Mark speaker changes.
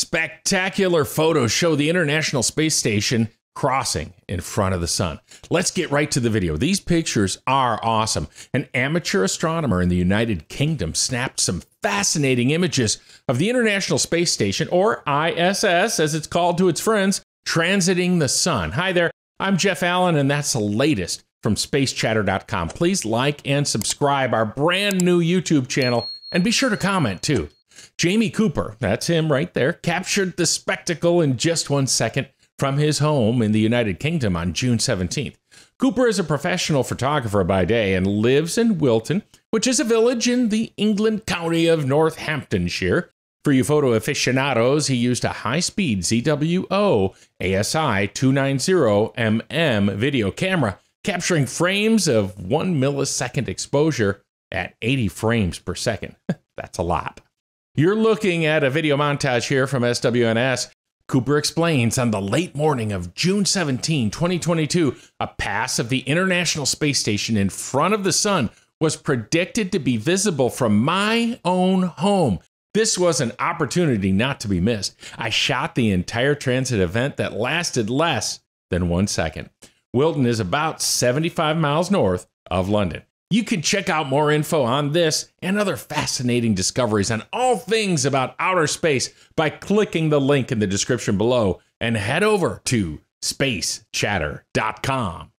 Speaker 1: Spectacular photos show the International Space Station crossing in front of the sun. Let's get right to the video. These pictures are awesome. An amateur astronomer in the United Kingdom snapped some fascinating images of the International Space Station, or ISS as it's called to its friends, transiting the sun. Hi there, I'm Geoff Allen, and that's the latest from spacechatter.com. Please like and subscribe our brand new YouTube channel, and be sure to comment too. Jamie Cooper, that's him right there, captured the spectacle in just one second from his home in the United Kingdom on June 17th. Cooper is a professional photographer by day and lives in Wilton, which is a village in the England county of Northamptonshire. For you photo aficionados, he used a high speed ZWO ASI 290mm video camera, capturing frames of one millisecond exposure at 80 frames per second. That's a lot. You're looking at a video montage here from SWNS. Cooper explains on the late morning of June 17, 2022, a pass of the International Space Station in front of the sun was predicted to be visible from my own home. This was an opportunity not to be missed. I shot the entire transit event that lasted less than one second. Wilton is about 75 miles north of London. You can check out more info on this and other fascinating discoveries on all things about outer space by clicking the link in the description below and head over to spacechatter.com.